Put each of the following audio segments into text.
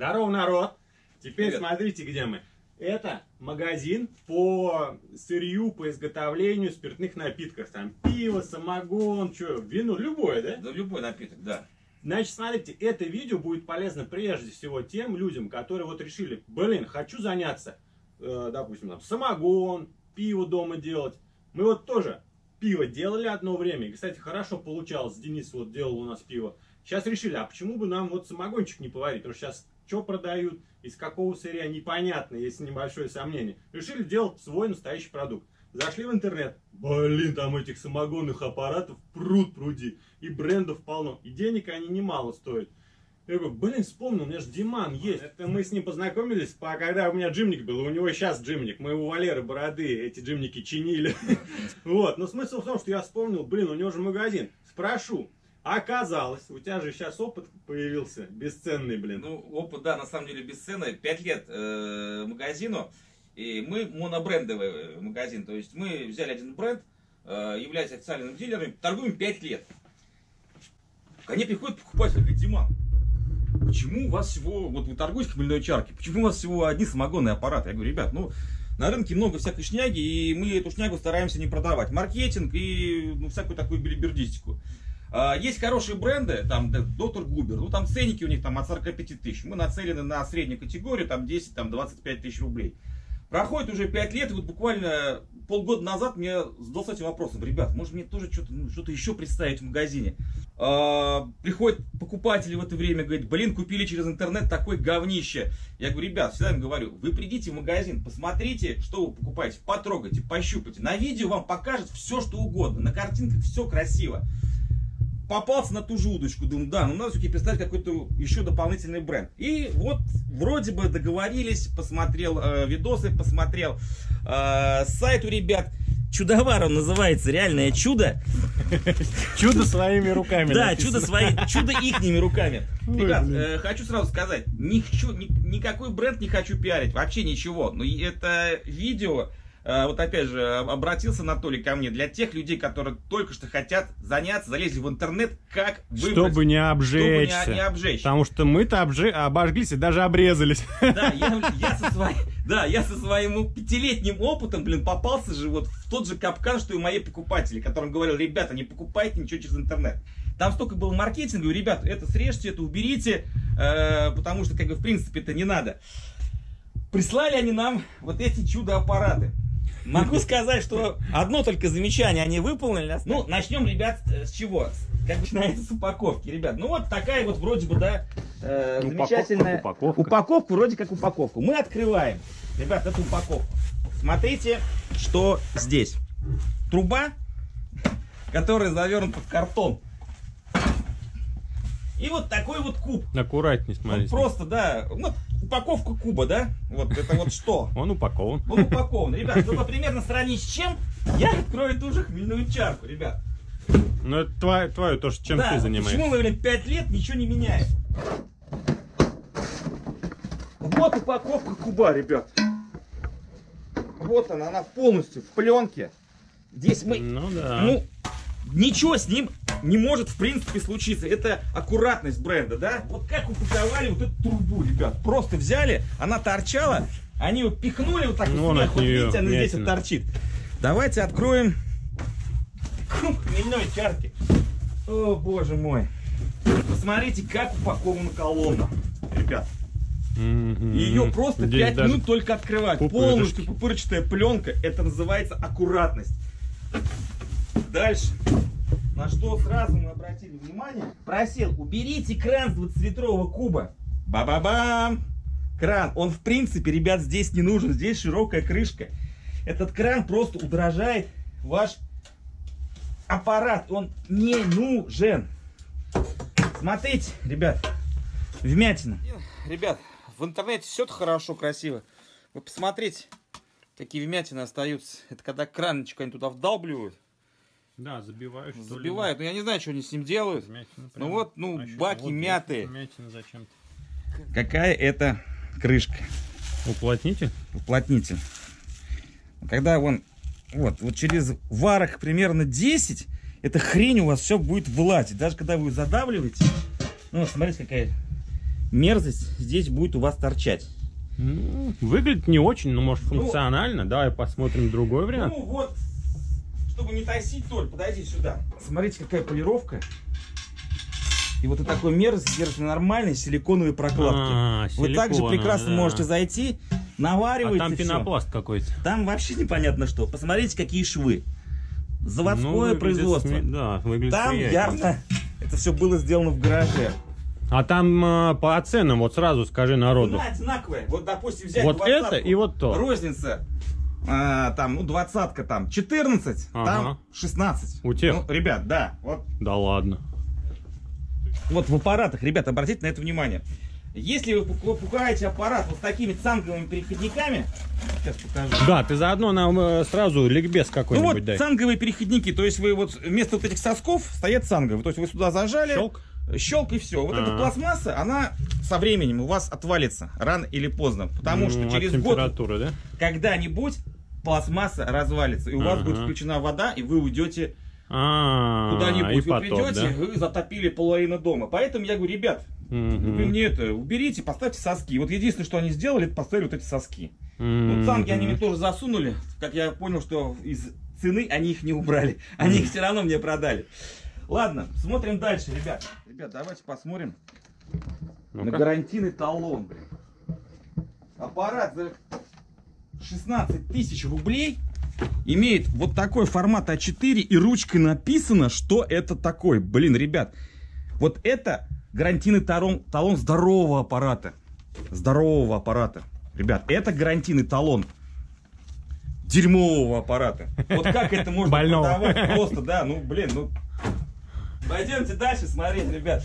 Здорово, народ! Теперь Привет. смотрите, где мы. Это магазин по сырью, по изготовлению спиртных напитков. Там пиво, самогон, что, вино, любое, да? Да, любой напиток, да. Значит, смотрите, это видео будет полезно прежде всего тем людям, которые вот решили, блин, хочу заняться, э, допустим, там, самогон, пиво дома делать. Мы вот тоже пиво делали одно время. И, кстати, хорошо получалось. Денис вот делал у нас пиво. Сейчас решили, а почему бы нам вот самогончик не поварить? Потому что сейчас что продают, из какого сырья, непонятно, есть небольшое сомнение. Решили делать свой настоящий продукт. Зашли в интернет. Блин, там этих самогонных аппаратов пруд пруди. И брендов полно. И денег они немало стоят. Я говорю, блин, вспомнил, у меня же Диман есть. Это мы с ним познакомились, по- когда у меня джимник был. У него сейчас джимник. Мы у Валеры Бороды эти джимники чинили. Вот. Но смысл в том, что я вспомнил, блин, у него же магазин. Спрошу. Оказалось, у тебя же сейчас опыт появился. Бесценный, блин. Ну, опыт, да, на самом деле бесценный. Пять лет э, магазину. И мы монобрендовый э, магазин. То есть мы взяли один бренд, э, являясь официальным дилером, торгуем пять лет. Ко мне приходит покупатель, говорит, Диман, почему у вас всего, вот вы торгуете хмельной чарки, почему у вас всего одни самогонные аппараты? Я говорю, ребят, ну, на рынке много всякой шняги, и мы эту шнягу стараемся не продавать. Маркетинг и ну, всякую такую билибердистику. А, Есть хорошие бренды, там Доктор Губер, ну там ценники у них там от 45 тысяч. Мы нацелены на среднюю категорию, там 10, там 25 тысяч рублей. Проходит уже 5 лет, и вот буквально полгода назад мне задался этим вопросом, ребят, может мне тоже что-то ну, что еще представить в магазине. А, приходит покупатели в это время, говорит, блин, купили через интернет такое говнище. Я говорю, ребят, всегда им говорю, вы придите в магазин, посмотрите, что вы покупаете, потрогайте, пощупайте. На видео вам покажет все, что угодно, на картинках все красиво попался на ту же удочку. Думаю, да, ну надо все-таки представить какой-то еще дополнительный бренд. И вот вроде бы договорились, посмотрел э, видосы, посмотрел э, сайт у ребят. Чудовар он называется, реальное чудо. Чудо своими руками. Да, чудо свои, чудо ихними руками. Ребят, э, хочу сразу сказать, ни- никакой бренд не хочу пиарить, вообще ничего. Но и это видео, вот опять же, об- обратился Анатолий ко мне, для тех людей, которые только что хотят заняться, залезли в интернет, как выбрать, Чтобы не чтобы обжечься. не, не обжечь. Потому что мы-то обжи- обожглись и даже обрезались. Да, я, я со своим, да, я со своим пятилетним опытом, блин, попался же вот в тот же капкан, что и мои покупатели, которым говорил, ребята, не покупайте ничего через интернет. Там столько было маркетинга, говорю, ребят, это срежьте, это уберите, э, потому что, как бы, в принципе, это не надо. Прислали они нам вот эти чудо-аппараты. Могу сказать, что одно только замечание они выполнили. Ну, начнем, ребят, э, с чего? Как начинается с упаковки, ребят. Ну, вот такая вот вроде бы, да, э, Упаковка, замечательная упаковка. упаковку, вроде как упаковку. Мы открываем. Ребят, это упаковка. Смотрите, что здесь. Труба, которая завернута в картон. И вот такой вот куб. Аккуратней смотрите. просто, да, ну, упаковка куба, да? Вот это вот что? Он упакован. Он упакован. Ребят, чтобы примерно сравнить с чем, я открою ту же хмельную чарку, ребят. Ну, это твое, твое то, что- чем Да, ты занимаешься. Почему мы, блин, 5 лет ничего не меняем? Вот упаковка куба, ребят. Вот она, она полностью в пленке. Здесь мы, Ну да. ну, ничего с ним не может в принципе случиться. Это аккуратность бренда, да? Вот как упаковали вот эту трубу, ребят. Просто взяли, она торчала, они ее пихнули вот так Ну, вот вон сверху, от неё видите, она здесь вот торчит. Давайте откроем хмельной чарки. О, боже мой. Посмотрите, как упакована колонна, ребят. Мгм. Ее просто Здесь 5 даже минут только открывать. пупырышки. Полностью пупырчатая пленка. Это называется аккуратность. Дальше. На что сразу мы обратили внимание. Просил, уберите кран с 20-литрового куба. Ба-ба-бам! Кран. Он, в принципе, ребят, здесь не нужен. Здесь широкая крышка. Этот кран просто удорожает ваш аппарат. Он не нужен. Смотрите, ребят. Вмятина. Ребят, в интернете все хорошо, красиво. Вы посмотрите, какие вмятины остаются. Это когда кранчик они туда вдалбливают, Да, забиваешь. что ли. забивают. Ну я не знаю, что они с ним делают. Ну прям. вот, ну, ещё баки вот мятые. Зачем-то. Какая это крышка? Уплотните? Уплотнитель. Когда вон, вот, вот через варах примерно 10, эта хрень у вас все будет вылазить. Даже когда вы задавливаете. Ну, смотрите, какая мерзость здесь будет у вас торчать. Ну, выглядит не очень, но может Ну, функционально. Давай посмотрим другой вариант. Ну вот, чтобы не тащить, Толь, подойди сюда. Смотрите, какая полировка. И вот и такой мерзость держит нормальной силиконовой прокладке. А, Вы также прекрасно да. можете зайти, А навариваете там всё. пенопласт какой-то. Там вообще непонятно что. Посмотрите, какие швы. Заводское Ну, производство. сме- Да, выглядит Там приятнее. явно это все было сделано в гараже. А там э, по ценам, вот сразу скажи народу. Цена одинаковая. Вот, допустим, взять Вот это и вот то. Розница. А, там, ну, двадцатка там, 14, Ага. там 16. У тех? Ну, ребят, да, вот, Да ладно. вот в аппаратах, ребят, обратите на это внимание. Если вы покупаете аппарат вот с такими цанговыми переходниками, сейчас покажу. Да, ты заодно нам э, сразу ликбез Ну какой-нибудь вот дай. цанговые переходники, то есть вы вот вместо вот этих сосков стоят цанговые, то есть вы сюда зажали, Щелк. щелк и все. Вот эта Ага. пластмасса, она со временем у вас отвалится, рано или поздно, потому Ну, что от через год да? когда-нибудь пластмасса развалится, и у вас будет включена вода, и вы уйдете А, куда-нибудь, вы придете, вы затопили половину дома. Поэтому я говорю, ребят, вы мне это, уберите, поставьте соски. Вот единственное, что они сделали, это поставили вот эти соски. Ну, цанги они мне тоже засунули, как я понял, что из цены они их не убрали. Они их все равно мне продали. Ладно, смотрим дальше, ребят. Ребят, давайте посмотрим на Ну-ка. гарантийный талон, блин. Аппарат за 16 тысяч рублей имеет вот такой формат А4 и ручкой написано, что это такое. Блин, ребят, вот это гарантийный талон, талон здорового аппарата. Здорового аппарата. Ребят, это гарантийный талон дерьмового аппарата. Вот как это можно Больного. продавать? Просто, да, ну, блин, ну... Пойдемте дальше смотреть, ребят.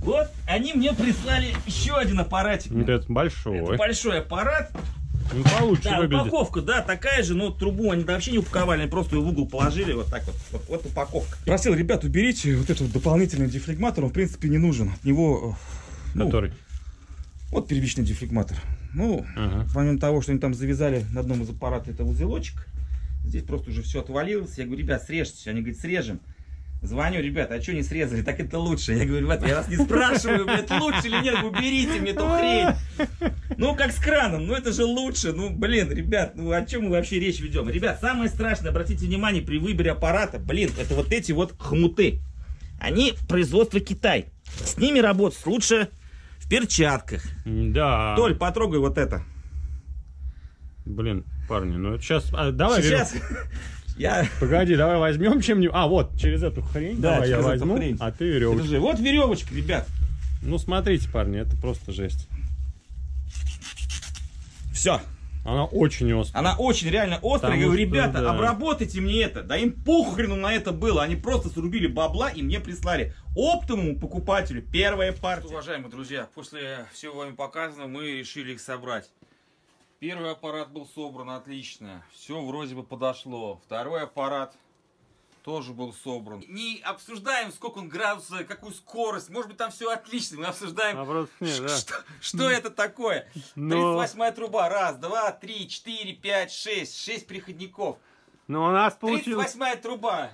Вот, они мне прислали еще один аппаратик. Это Это большой. большой аппарат. Ну, получше Да, выглядит. упаковка, да, такая же, но трубу они вообще не упаковали, они просто ее в угол положили, вот так вот. Вот, вот упаковка. Просил, ребят, уберите вот этот вот дополнительный дефлегматор, он, в принципе, не нужен. От него, э, ну, Который. вот первичный дефлегматор. Ну, Ага. помимо того, что они там завязали на одном из аппаратов это узелочек, здесь просто уже все отвалилось. Я говорю, ребят, срежьте. Они говорят, срежем. Звоню, ребят, а что не срезали? Так это лучше. Я говорю, ребят, я вас не спрашиваю, блядь, лучше или нет, уберите мне эту хрень. Ну, как с краном, ну это же лучше. Ну, блин, ребят, ну о чем мы вообще речь ведем? Ребят, самое страшное, обратите внимание, при выборе аппарата, блин, это вот эти вот хмуты. Они производство Китай. С ними работать лучше в перчатках. Да. Толь, потрогай вот это. Блин, парни, ну сейчас... давай, Сейчас я... верев- Погоди, давай возьмем чем-нибудь. А, вот, через эту хрень. Да, давай я возьму, хрень. а ты веревочку. Держи. Вот веревочка, ребят. Ну, смотрите, парни, это просто жесть. Все. Она очень острая. Она очень реально острая. Потому Я говорю, что, ребята, да. обработайте мне это. Да им похрену на это было. Они просто срубили бабла и мне прислали оптовому покупателю первая партия. Уважаемые друзья, после всего вами показанного мы решили их собрать. Первый аппарат был собран отлично. Все вроде бы подошло. Второй аппарат тоже был собран. Не обсуждаем, сколько он градусов, какую скорость. Может быть, там все отлично. Мы обсуждаем, Вопрос нет, да. что, что это такое? Но- 38-я труба. Раз, два, три, четыре, пять, шесть. Шесть переходников. Но у нас получилось... 38-я труба.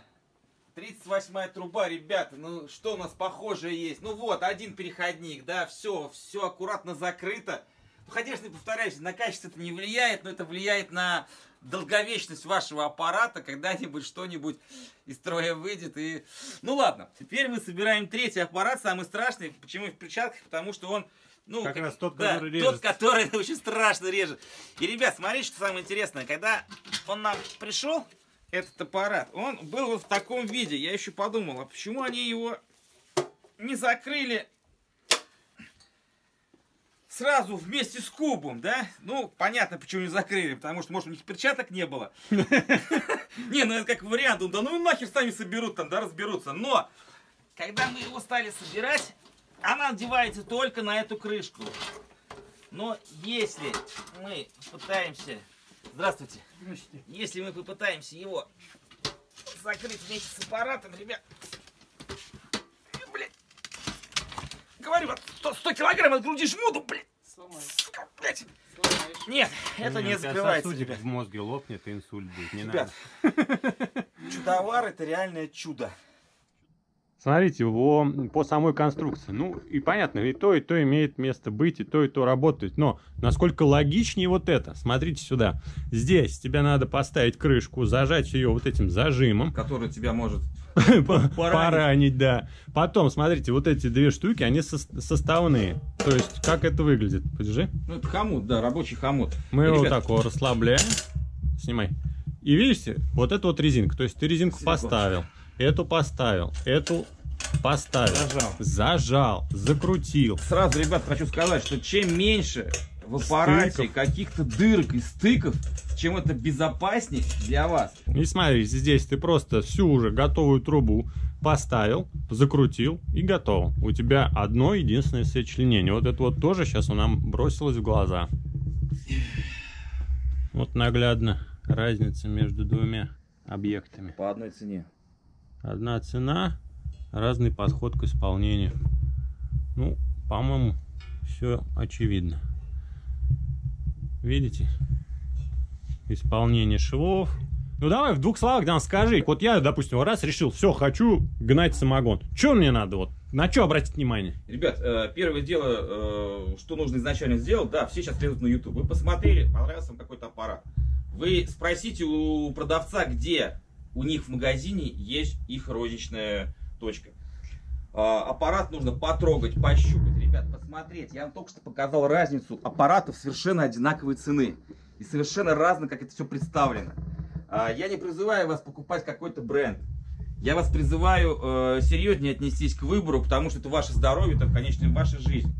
38-я труба, ребята, ну что у нас похожее есть? Ну вот, один переходник, да, все, все аккуратно закрыто. Ну, конечно, повторяюсь, на качество это не влияет, но это влияет на долговечность вашего аппарата, когда-нибудь что-нибудь из строя выйдет и... Ну ладно, теперь мы собираем третий аппарат, самый страшный. Почему в перчатках? Потому что он... Ну, Как раз тот, да, который тот, режет. который очень страшно режет. И, ребят, смотрите, что самое интересное. Когда он нам пришел, этот аппарат, он был вот в таком виде. Я еще подумал, а почему они его не закрыли сразу вместе с кубом, да? Ну, понятно, почему не закрыли, потому что, может, у них перчаток не было. Не, ну это как вариант, да ну и нахер сами соберут там, да, разберутся. Но, когда мы его стали собирать, она надевается только на эту крышку. Но если мы пытаемся... Здравствуйте. Если мы попытаемся его закрыть вместе с аппаратом, ребят... Говорю, вот 100, 100 килограмм от груди жму, блядь. Нет, это не закрывается, сосудик в мозге лопнет, и инсульт будет. Не Ребят, надо. чудовар это реальное чудо. Смотрите, его, по самой конструкции. Ну, и понятно, и то, и то имеет место быть, и то, и то работает. Но насколько логичнее вот это? Смотрите сюда. Здесь тебе надо поставить крышку, зажать ее вот этим зажимом. Который тебя может поранить, да. Потом, смотрите, вот эти две штуки, они составные. То есть, как это выглядит? Подержи. Ну, это хомут, да, рабочий хомут. Мы его вот так вот расслабляем. Снимай. И видите, вот это вот резинка. То есть, ты резинку поставил эту поставил, эту поставил, зажал. зажал, закрутил. Сразу, ребят, хочу сказать, что чем меньше в аппарате каких-то дырок и стыков, чем это безопаснее для вас. И смотрите, здесь ты просто всю уже готовую трубу поставил, закрутил и готово. У тебя одно единственное сочленение. Вот это вот тоже сейчас у нам бросилось в глаза. Вот наглядно разница между двумя объектами. По одной цене. Одна цена, разный подход к исполнению. Ну, по-моему, все очевидно. Видите? Исполнение швов. Ну давай в двух словах нам скажи. Вот я, допустим, раз решил, все, хочу гнать самогон. Что мне надо? Вот на что обратить внимание? Ребят, э, первое дело, э, что нужно изначально сделать, да, все сейчас лезут на YouTube. Вы посмотрели, понравился вам какой-то аппарат. Вы спросите у продавца, где у них в магазине есть их розничная точка. А, аппарат нужно потрогать, пощупать. Ребят, посмотреть. Я вам только что показал разницу аппаратов совершенно одинаковой цены. И совершенно разно, как это все представлено. А, я не призываю вас покупать какой-то бренд. Я вас призываю э, серьезнее отнестись к выбору, потому что это ваше здоровье, это в конечном ваша жизнь.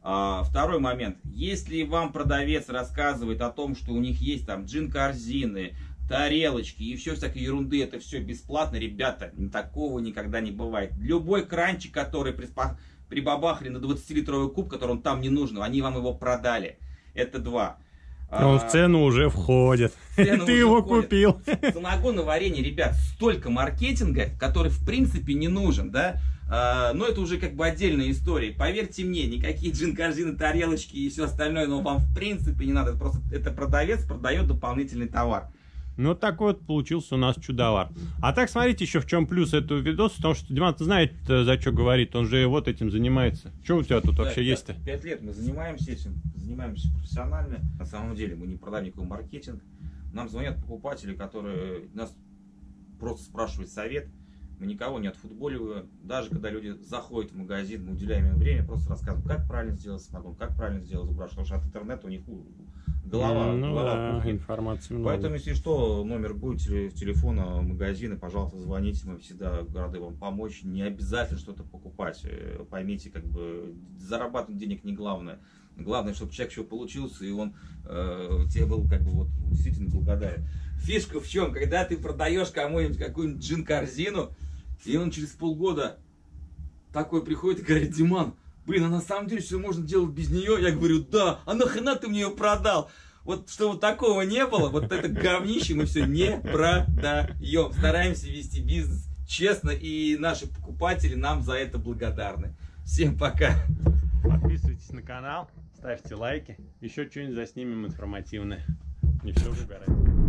А, второй момент. Если вам продавец рассказывает о том, что у них есть там джин-корзины, тарелочки и все всякой ерунды, это все бесплатно, ребята, такого никогда не бывает. Любой кранчик, который приспа... прибабахали на 20-литровый куб, который он там не нужен, они вам его продали. Это два. Но он а, в цену уже входит. Цену Ты уже его входит. купил. Самогон и варенье, ребят, столько маркетинга, который в принципе не нужен, да? А, но это уже как бы отдельная история. Поверьте мне, никакие джин-корзины, тарелочки и все остальное, но вам в принципе не надо. Это просто это продавец продает дополнительный товар. Ну, такой вот получился у нас чудовар. А так, смотрите, еще в чем плюс этого видоса, потому что Диман, ты знает, э, за что говорит, он же вот этим занимается. Что у тебя тут да, вообще есть-то? Пять лет мы занимаемся этим, занимаемся профессионально. На самом деле мы не продаем никакой маркетинг. Нам звонят покупатели, которые нас просто спрашивают совет. Мы никого не отфутболиваем. Даже когда люди заходят в магазин, мы уделяем им время, просто рассказываем, как правильно сделать смогон, как правильно сделать зубраш. Потому что от интернета у них голова, ну, голова да, информации много. Поэтому, если что, номер будет телефона магазина, пожалуйста, звоните, мы всегда рады вам помочь. Не обязательно что-то покупать. Э, поймите, как бы зарабатывать денег не главное. Главное, чтобы человек еще получился, и он э, тебе был как бы вот действительно благодарен. Фишка в чем? Когда ты продаешь кому-нибудь какую-нибудь джин-корзину, и он через полгода такой приходит и говорит, Диман, блин, а на самом деле все можно делать без нее? Я говорю, да, а нахрена ты мне ее продал? Вот чтобы такого не было, вот это говнище мы все не продаем. Стараемся вести бизнес честно, и наши покупатели нам за это благодарны. Всем пока. Подписывайтесь на канал, ставьте лайки. Еще что-нибудь заснимем информативное. Не все выбирать.